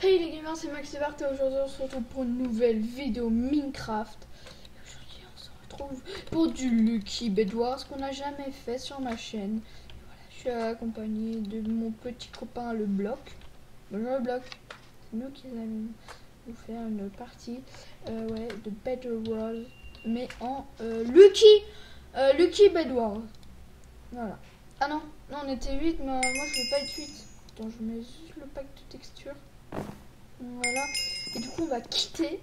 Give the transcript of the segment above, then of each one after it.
Hey les gamers, c'est Max et aujourd'hui on se retrouve pour une nouvelle vidéo Minecraft. Aujourd'hui on se retrouve pour du Lucky Bedwars qu'on n'a jamais fait sur ma chaîne. Voilà, je suis accompagné de mon petit copain le bloc. Bonjour le bloc. C'est nous qui allons vous faire une partie euh, de Bedwars mais en euh, Lucky euh, Lucky Bedwars. Voilà. Ah non, non on était 8 mais moi je vais pas être 8. Attends, je mets juste le pack de texture. Voilà. Et du coup, on va quitter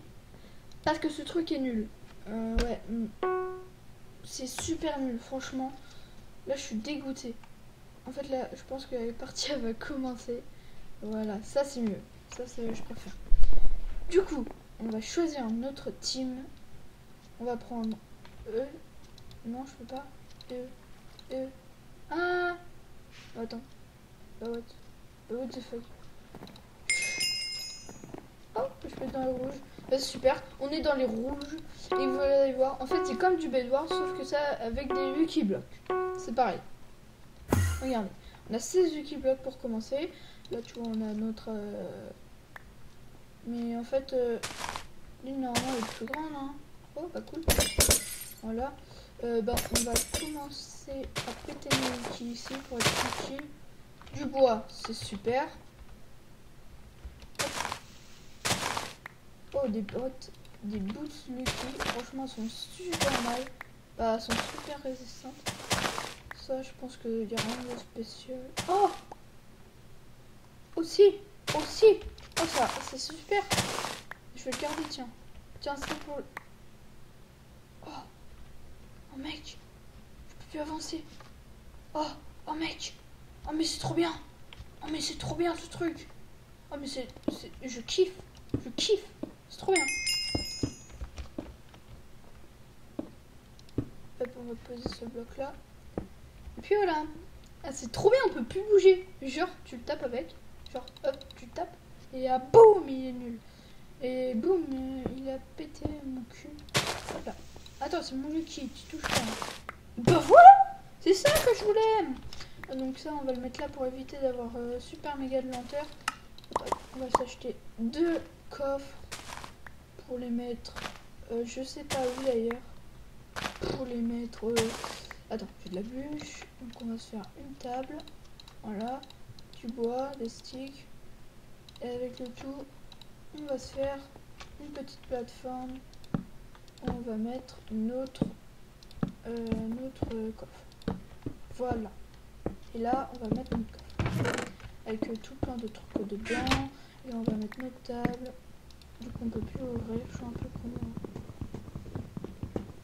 parce que ce truc est nul. Euh, ouais. mm. C'est super nul, franchement. Là, je suis dégoûtée. En fait, là, je pense que la partie elle va commencer. Voilà, ça c'est mieux. Ça, c'est je préfère. Du coup, on va choisir notre team. On va prendre E. Non, je peux pas. E. E. Ah Attends. Bah, what? What the fuck? Je peux dans le rouge. Bah, super, on est dans les rouges. Et vous allez voir, en fait, c'est comme du bedwars, sauf que ça avec des Lucky Blocks. C'est pareil. Regardez, on a 16 Lucky Blocks pour commencer. Là, tu vois, on a notre. euh, Mais en fait, euh... lui, normalement, est plus grande. Hein. Oh, bah cool. Voilà. Euh, bah, on va commencer à péter nos Lucky ici pour être tranquille. Du bois, c'est super. Des bottes, des boots. Franchement, sont super mal. Bah, sont super résistantes. Ça, je pense qu'il y a rien de spécial. Oh Aussi Aussi Oh, ça, c'est super Je vais le garder, tiens. Tiens, c'est pour... Oh Oh, mec Je peux plus avancer. Oh Oh, mec Oh, mais c'est trop bien Oh, mais c'est trop bien, ce truc Oh, mais c'est- Je kiffe Je kiffe c'est trop bien. Hop, on va poser ce bloc là. Et puis voilà. Ah, c'est trop bien, on peut plus bouger. Genre, tu le tapes avec. Genre, hop, tu tapes. Et ah, boum, il est nul. Et boum, il a pété mon cul. Hop là. Attends, c'est mon Lucky, tu touches pas. Bah voilà C'est ça que je voulais Donc ça, on va le mettre là pour éviter d'avoir euh, super méga de lenteur. On va s'acheter deux coffres pour les mettre, euh, je sais pas où d'ailleurs, pour les mettre, euh, attends, j'ai de la bûche, donc on va se faire une table, voilà, du bois, des sticks, et avec le tout, on va se faire une petite plateforme, on va mettre notre, euh, notre coffre, voilà, et là on va mettre notre coffre, avec tout plein de trucs dedans, et on va mettre notre table, du coup, on peut plus ouvrir, je suis un peu con. hein.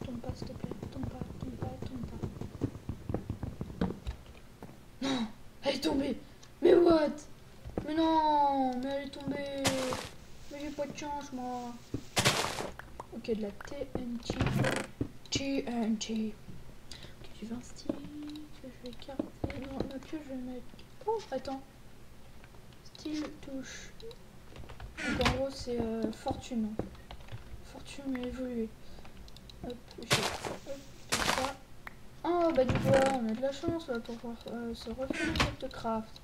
Tombe pas, s'il te plaît. Tombe pas, tombe pas, tombe pas. Non Elle est tombée Mais what? Mais non Mais elle est tombée Mais j'ai pas de chance, moi Ok, de la TNT. TNT. Ok, du 20 stick. Je vais garder. Non, pioche, je vais mettre. Oh, attends. Style touche. En gros c'est euh, fortune. Fortune évoluée. Hop, hop, ça. Oh bah du bois, on a de la chance on va pouvoir euh, se refaire de craft.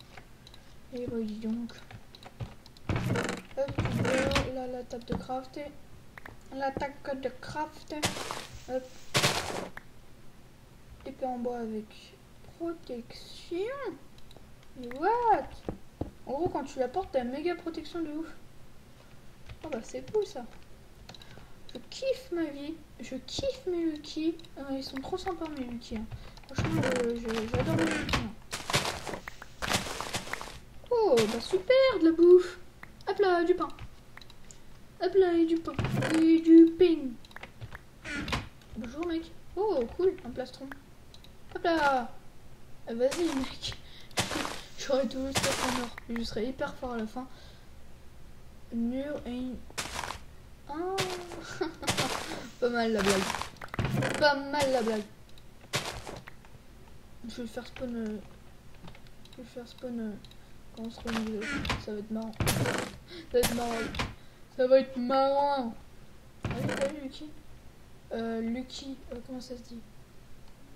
Et bah donc. Hop, là la table de craft. et La table de craft. Hop. Épée en bois avec protection. What En gros quand tu la portes t'as méga protection de ouf. Oh bah c'est cool ça. Je kiffe ma vie. Je kiffe mes Lucky. Euh, ils sont trop sympas mes Lucky. hein. Franchement, j'adore mes Lucky. hein. Oh bah super de la bouffe. Hop là, du pain. Hop là, et du pain. Et du pain. Bonjour mec. Oh cool, un plastron. Hop là. Ah, Vas-y mec. J'aurais juste fait en or. Je serais hyper fort à la fin mur et. Ah. Pas mal la blague. Pas mal la blague. Je vais faire spawn... euh, Je vais faire spawn... euh, Quand on. Ça va être marrant. Ça va être marrant. Ça va être marrant. Allez, salut Lucky? Euh, Lucky... euh, comment ça se dit?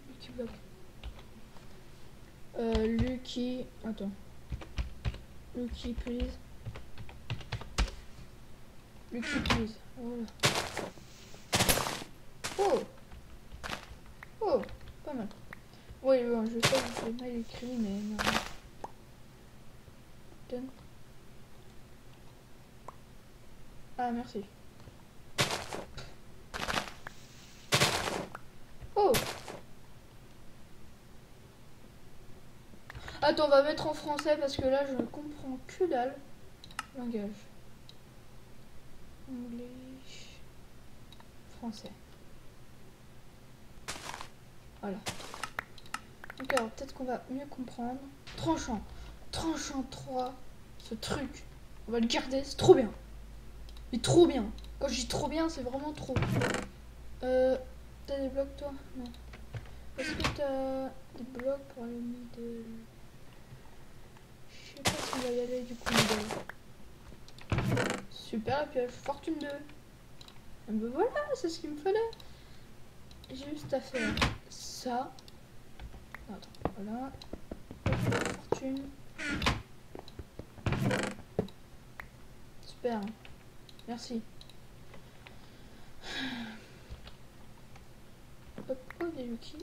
Lucky Block. Euh, Lucky... Attends. Lucky, please. Please. Voilà. Oh Oh Pas mal. Oui, bon, je sais que c'est mal écrit, mais non. Ah, merci. Oh Attends, on va mettre en français parce que là, je ne comprends que dalle. Langage. English. Français. Voilà. Donc alors, peut-être qu'on va mieux comprendre. Tranchant. Tranchant 3. Ce truc. On va le garder. C'est trop bien. Mais trop bien. Quand je dis trop bien, c'est vraiment trop. Euh... T'as des blocs, toi? Non. Est-ce que t'as des blocs pour aller middle Je sais pas si on va y aller du coup middle. Super, pioche. Fortune 2. Et ben voilà, c'est ce qu'il me fallait. J'ai juste à faire ça. Attends, voilà. Fortune. Super. Merci. Hop, oh, des Yuki.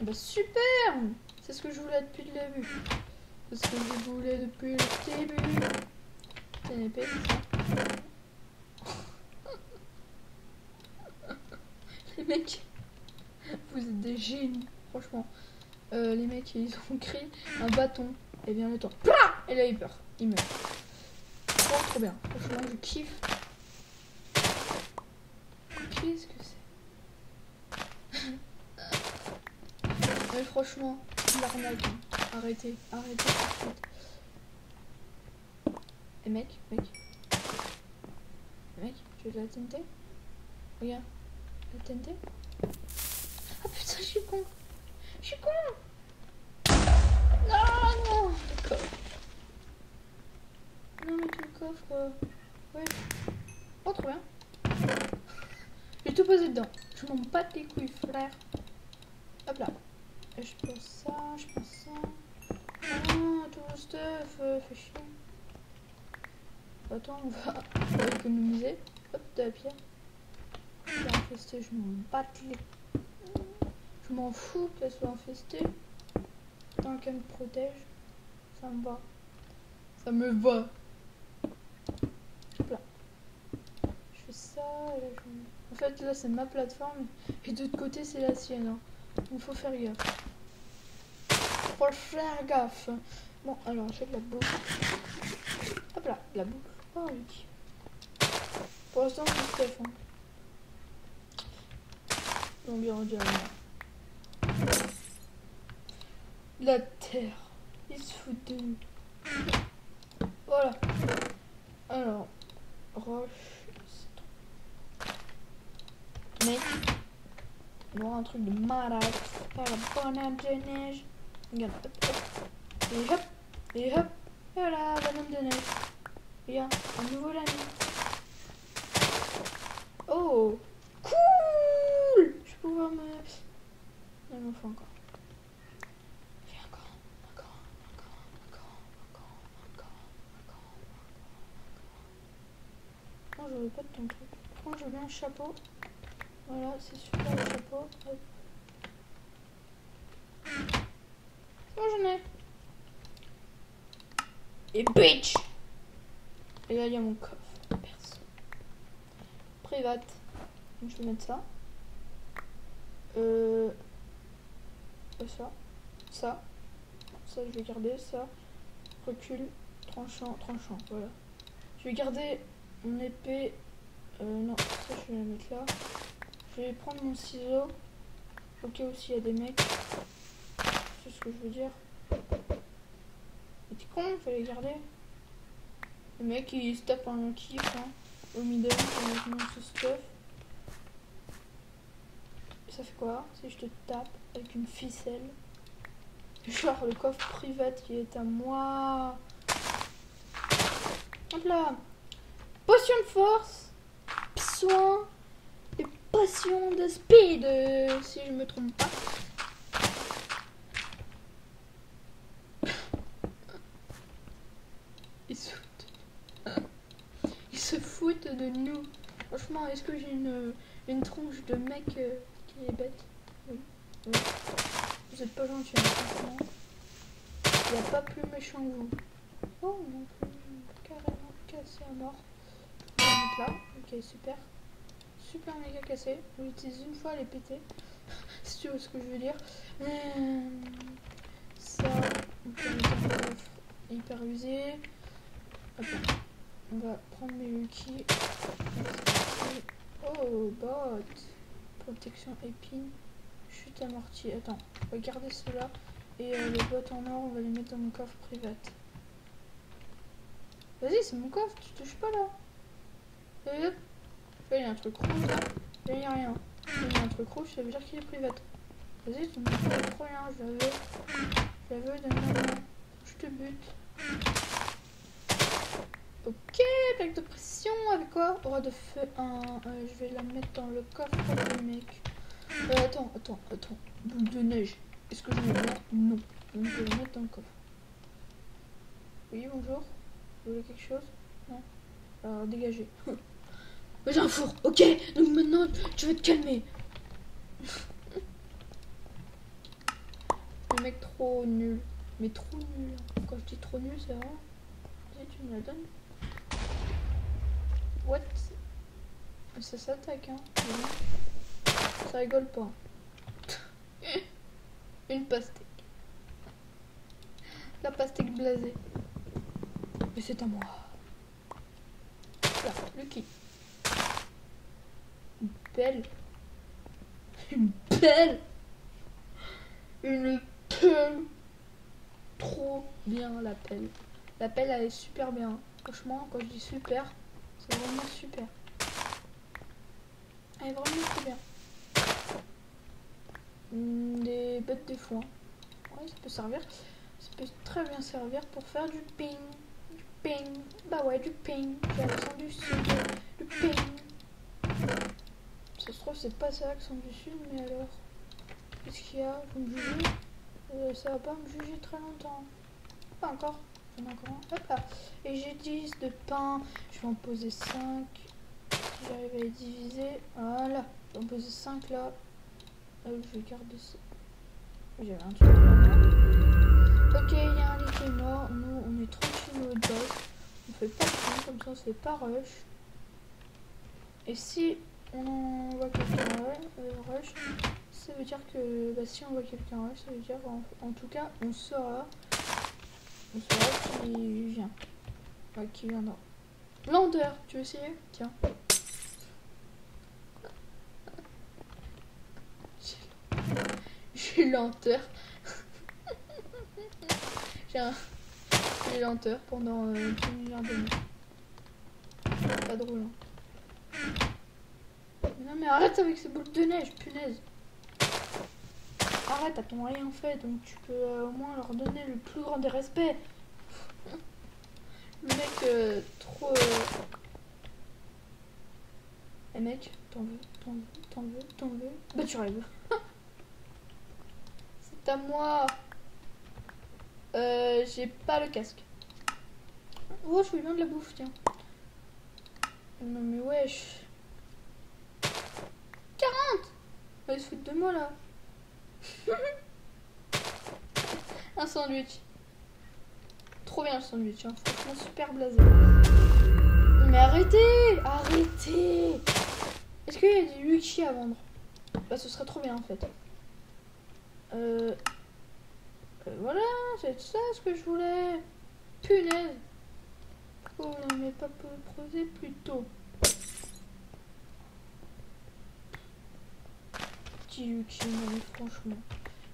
Bah super C'est ce que je voulais depuis le début. C'est ce que je voulais depuis le début. Les mecs, vous êtes des génies, franchement. Euh, les mecs, ils ont créé un bâton. Et bien le temps. Et là, il peur. Il meurt. Trop, trop bien. Franchement, je kiffe. Qu'est-ce que c'est? Franchement, l'arnaque. Arrêtez, arrêtez. Et mec, mec. Mec, tu veux la TNT? Regarde. La TNT Ah putain, je suis con. Je suis con. Non, non. Le. Non, mais le coffre. Ouais. Oh, trop bien. J'ai tout posé dedans. Je m'en bats les couilles, frère. Hop là. Je pense ça, je pense ça. Ah, tout le stuff, euh, fait chier. Attends, on va, on va économiser. Hop, de la pierre. Je m'en bats les... Je m'en fous qu'elle soit infestée. Tant qu'elle me protège, ça me va. Ça me va. Hop là. Je fais ça. En fait, là, c'est ma plateforme, et de l'autre côté, c'est la sienne. hein. Donc, faut faire gaffe. Faut faire gaffe. Bon, alors, achète la boucle. Hop là, la boucle. Oh oui. Pour l'instant, c'est Steph. Hein. Bien, on dirait rien. La terre. Il se fout de nous. Voilà. Alors, roche. Mec. On va avoir un truc de malade. Faire la banane de neige. Regarde, hop, hop. Et hop. Et hop. Et voilà, banane de neige. Regarde, un nouveau lami. Oh, cool Je vais pouvoir me... Il m'en faut encore. J'ai encore, encore, encore, encore, encore, encore, encore, encore. Non, j'aurais pas de ton truc. Prends, je mets un chapeau. Voilà, c'est super le chapeau. Bon, j'en ai. Et bitch Et là, il y a mon coffre. Perso. Private. Donc, je vais mettre ça. Euh... euh, Ça. Ça. Ça, je vais garder. Ça. Recul. Tranchant. Tranchant. Voilà. Je vais garder mon épée. Euh, non, ça, je vais la mettre là. Je vais prendre mon ciseau. Au cas où s'il y a des mecs. C'est ce que je veux dire. Mais t'es con, fallait garder. Le mec il se tape un kiff hein, au middle avec ce stuff. Ça fait quoi si je te tape avec une ficelle? Genre le coffre privé qui est à moi. Hop là Potion de force, soin et potion de speed, si je me trompe pas. Il saute. Se foutent de nous. Franchement, est-ce que j'ai une, une tronche de mec euh, qui est bête? Vous êtes pas gentil, hein. Il n'y a pas plus méchant que vous. Oh carrément cassé à mort. Là. Ok, super. Super méga cassé. On l'utilise une fois, elle est si tu vois ce que je veux dire. Euh, ça, hyper usé. On va prendre mes Lucky. Oh, bot. Protection épine. Chute amortie. Attends, on va garder cela. Et euh, les bottes en or, on va les mettre dans mon coffre privé. Vas-y, c'est mon coffre, tu touches pas là. Il y a un truc rouge là. il n'y a rien. il y a un truc rouge, ça veut dire qu'il est privé. Vas-y, tu me fais trop rien, je l'avais. Je l'avais, donne-moi. Je te bute. Ok, plaque de pression, avec quoi Roi de feu 1. Euh, je vais la mettre dans le coffre du mec. Euh, attends, attends, attends. Boule de neige. Est-ce que je vais mettre Non. Je vais la mettre dans le coffre. Oui, bonjour. Vous voulez quelque chose Non Alors, dégagez. J'ai un four, ok Donc maintenant, tu vas te calmer. Le mec trop nul. Mais trop nul. Quand je dis trop nul, c'est vrai. Vas-y, tu me la donnes What? Ça s'attaque, hein. Ça rigole pas. Une pastèque. La pastèque blasée. Mais c'est à moi. Là, Lucky. Une belle. Une belle. Une pelle. Trop bien la pelle. La pelle elle est super bien. Franchement, quand je dis super, c'est vraiment super. Elle est vraiment très bien. Hmm, des bêtes de foin. Ouais, ça peut servir. Ça peut très bien servir pour faire du ping. Du ping. Bah ouais, du ping. L'accent du sud. Du ping. Ça se trouve, c'est pas ça l'accent du sud, mais alors. Qu'est-ce qu'il y a? Me euh, Ça va pas me juger très longtemps. Pas encore. Hop. Et j'ai 10 de pain. Je vais en poser 5. Si j'arrive à les diviser. Voilà. Je vais en poser 5 là. je vais garder ça. J'avais un truc là. Ok, il y a un lit qui mort. Nous, on est tranquille au boss. On fait pas de comme ça on se fait pas rush. Et si on voit quelqu'un euh, rush, ça veut dire que bah, si on voit quelqu'un rush, ça veut dire en, en tout cas on saura c'est vrai qui vient. Qui viendra. Lenteur, tu veux essayer? Tiens. J'ai lenteur. J'ai un... J'ai lenteur pendant euh, une milliard d'années. Pas drôle. Hein. Non mais arrête avec ces boules de neige, punaise. Arrête, t'as ton rien fait, donc tu peux euh, au moins leur donner le plus grand des respects. le mec, euh, trop... Euh... Eh mec, t'en veux, t'en veux, t'en veux, t'en veux. Bah tu rêves. C'est à moi. Euh, j'ai pas le casque. Oh, je suis loin de la bouffe, tiens. Non mais wesh. 40 Va se foutre de moi là. un sandwich. Trop bien le sandwich, hein. franchement super blasé. Mais arrêtez Arrêtez Est-ce qu'il y a du Lucky à vendre? Bah ce serait trop bien en fait. Euh... euh voilà, c'est ça ce que je voulais. Punaise Oh non mais pas poser plus tôt. Petit franchement.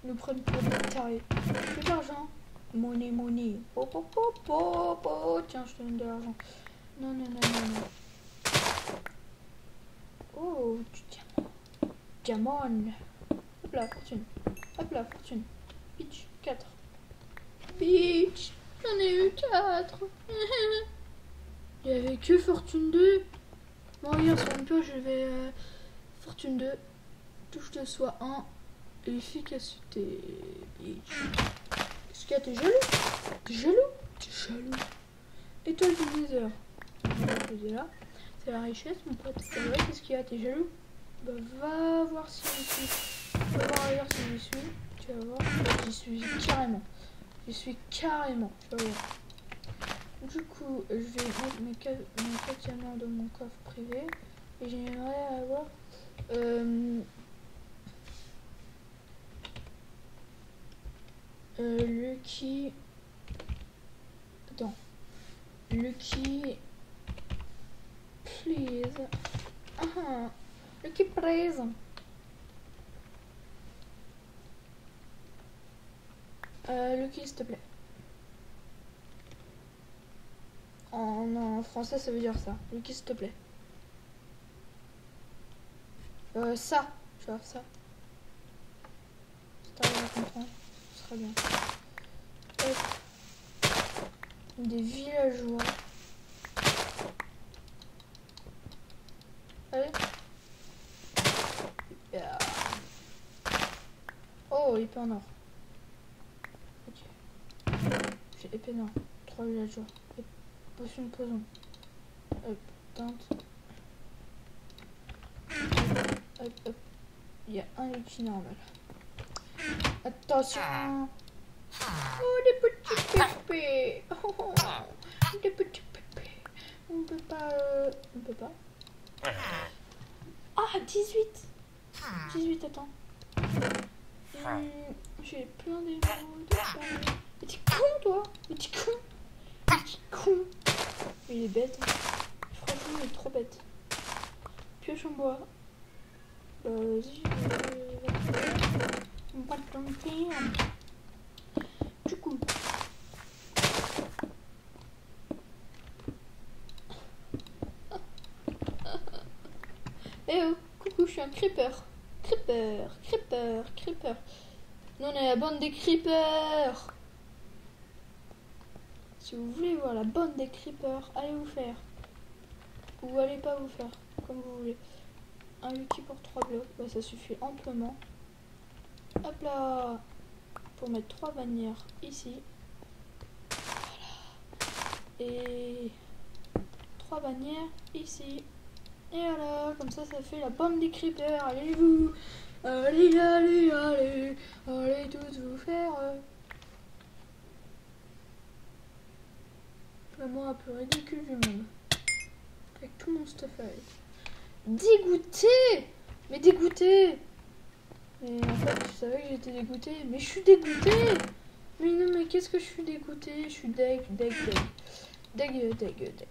Ils nous prennent pour des tarés. Plus d'argent. Money, money. Oh, oh, oh, oh, oh. Tiens, je te donne de l'argent. Non, non, non, non, non. Oh, du diamant. Diamant. Hop là, fortune. Hop là, fortune. Bitch, 4. Bitch, j'en ai eu 4. Il y avait que fortune 2. Bon, regarde, sur une pioche, je vais... Euh, fortune 2 touche de soi 1, efficacité. Est-ce qu'il y a t'es jaloux? T'es jaloux? T'es jaloux. Étoile du là. C'est la richesse, mon pote. C'est vrai, qu'est-ce qu'il y a? T'es jaloux? Bah, va voir si j'y suis. Va voir ailleurs si j'y suis. Tu vas voir. J'y suis carrément. J'y suis carrément. Tu vas voir. Du coup, je vais mettre mes 4 diamants dans mon coffre privé. Et j'aimerais avoir. Euh, euh, Lucky. Attends. Lucky. Please. Ah, Lucky, please. Euh, Lucky, s'il te plaît. En, non, en français, ça veut dire ça. Lucky, s'il te plaît. Euh, ça. Tu vois, ça. Sera bien. Des villageois. Allez. Yeah. Oh, épée en or. Ok. J'ai épée en or. Trois villageois. Et potion de poison. Hop, teinte. Hop, hop. Il y a un Lucky normal. Attention. Oh, des petits pépés. Oh, des petits pépés. On peut pas... euh, On peut pas. Ah, 18 18, attends. Hum, J'ai plein d'émeraudes. Mais t'es con, toi Mais t'es con Mais t'es con Mais il est bête. hein. Franchement, il est trop bête. Pioche en bois. Vas-y, euh, on va. Du coup. Eh oh, coucou, je suis un creeper. Creeper, creeper, creeper. Nous, on est la bande des creepers. Si vous voulez voir la bande des creepers, allez vous faire. Ou allez pas vous faire, comme vous voulez. Un Lucky pour 3 blocs, bah, ça suffit amplement. Hop là Pour mettre 3 bannières ici. Et 3 bannières ici. Et voilà, comme ça, ça fait la bande des creepers. Allez vous Allez, allez, allez Allez tous vous faire Vraiment un peu ridicule du monde. Avec tout mon stuff avec. Dégoûté Mais dégoûté Mais en fait, je savais que j'étais dégoûté. Mais je suis dégoûté Mais non, mais qu'est-ce que je suis dégoûté Je suis deg, deg, deg. Deg, deg, deg.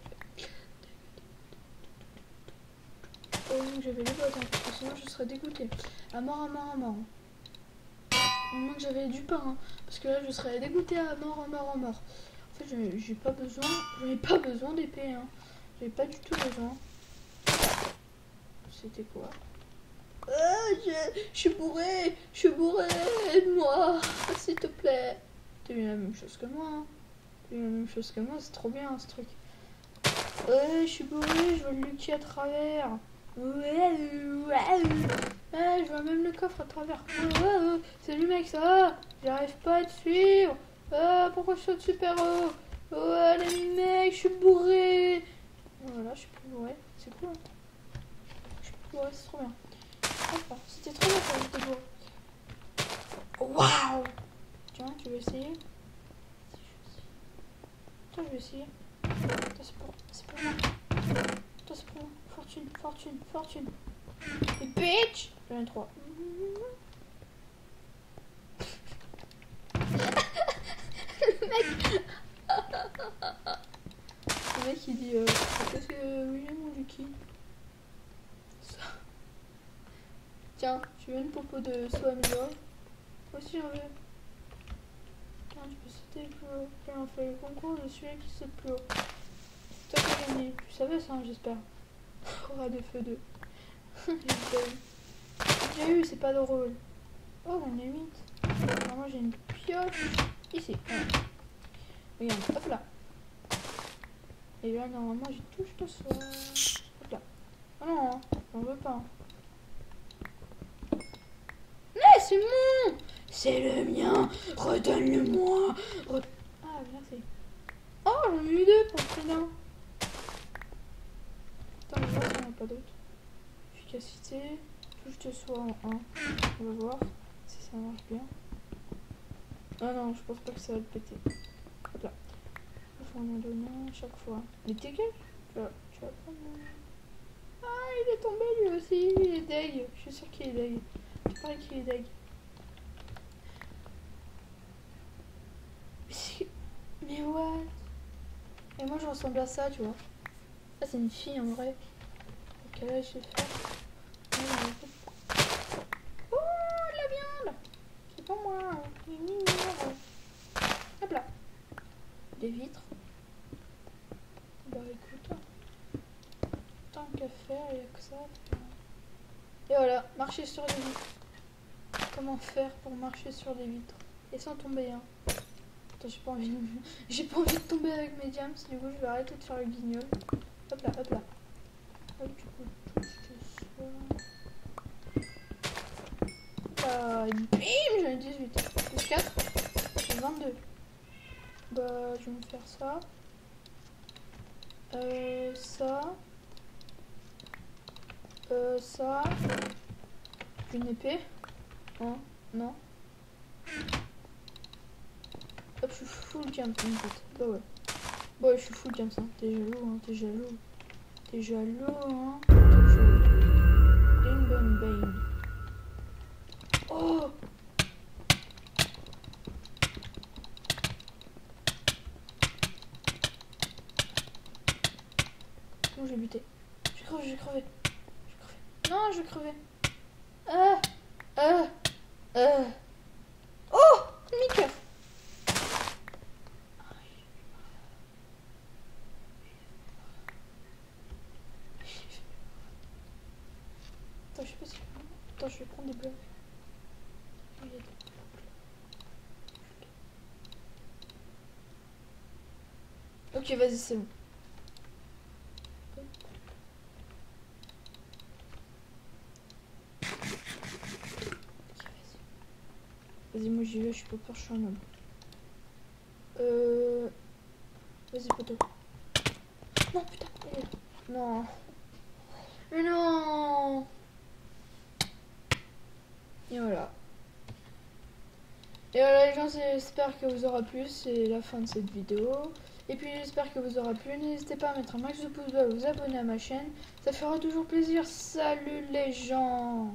Heureusement que j'avais les bottes, hein, sinon je serais dégoûté. À mort, à mort, à mort. Au moins que j'avais du pain, hein, parce que là je serais dégoûté à mort, à mort, à mort. En fait, j'ai pas besoin, j'avais pas besoin d'épée, hein. J'avais pas du tout besoin. C'était quoi? Ah, je, suis bourré, je suis bourré, aide-moi, s'il te plaît. T'as eu la même chose que moi, hein. T'as eu la même chose que moi, c'est trop bien ce truc. Ouais, je suis bourré, je vois le Lucky à travers. Ouais, ouais, ouais, je vois même le coffre à travers. Ouais. Salut mec, ça J'arrive pas à te suivre. Ah, pourquoi je saute super haut? Ouais, les mecs, je suis bourré. Voilà, je suis plus bourré. C'est cool. Je suis plus bourré, c'est trop bien. C'était trop bien j'étais bourré. Waouh Tiens, tu veux essayer? Toi, je vais essayer. Toi, c'est pour, c'est pour moi. Toi, c'est pour moi. Fortune, fortune, fortune. Et bitch J'en ai trois. Le mec Le mec il dit euh, Qu'est-ce que William ou Lucky Ça. Tiens, tu veux une popo de Moi aussi j'en veux. Tiens, tu peux sauter plus haut. Tiens, on fait le concours de celui qui saute plus haut. Toi qui gagné. Tu savais ça, hein, j'espère. Aura de feu 2. J'ai eu. C'est pas drôle. Oh, j'en ai 8. Alors, moi j'ai une pioche. Ici. Regarde, hop là. Et là, normalement, j'ai touche le sol. Hop là. Oh non, hein, j'en veux pas. Mais c'est mon C'est le mien Redonne-le-moi Re- Ah, merci. Oh, j'en ai eu deux pour le prénom. Attends, pas d'autre. Efficacité. Touche de soin en 1. On va voir si ça marche bien. Ah non, je pense pas que ça va le péter. Hop là. Faut en donner chaque fois. Mais t'es quel tu vas, prendre. Ah, il est tombé lui aussi. Il est deg. Je suis sûr qu'il est deg. Il paraît qu'il est deg. Mais what Et moi je ressemble à ça, tu vois. Ah, c'est une fille en vrai. Quel âge j'ai fait Oh, la viande C'est pas moi. Hop là. Des vitres. Bah écoute. Tant qu'à faire, il n'y a que ça. Et voilà, marcher sur les vitres. Comment faire pour marcher sur les vitres? Et sans tomber, hein. J'ai pas envie de... Pas envie de tomber avec mes jams, du coup je vais arrêter de faire le guignol. Hop là, hop là. Hop, du coup, touche ça. Ah, bim, j'en ai 18. Plus 4, j'ai 22. Bah, je vais me faire ça. Euh, ça. Euh, ça. Une épée. Hein Non. Hop, je suis full jump en fait. Bah ouais. Bah je suis full jump, hein. T'es jaloux, hein. T'es jaloux. T'es jaloux, hein. T'es jaloux. Oh Comment j'ai buté J'ai crevé, j'ai crevé. J'ai crevé. Non, je crevais. Ah Ah Ah Oh Mika Attends, je sais pas si... Attends, je vais prendre des blocs. Il y a des blocs là. Ok, vas-y, c'est bon. Vas-y, moi j'y vais, je suis pas peur, je suis un homme. Euh... Vas-y, poteau. Non, putain. Non. Mais non Et voilà. Et voilà les gens, j'espère que vous aura plu, c'est la fin de cette vidéo. Et puis j'espère que vous aura plu, n'hésitez pas à mettre un max de pouces bleus, à vous abonner à ma chaîne, ça fera toujours plaisir. Salut les gens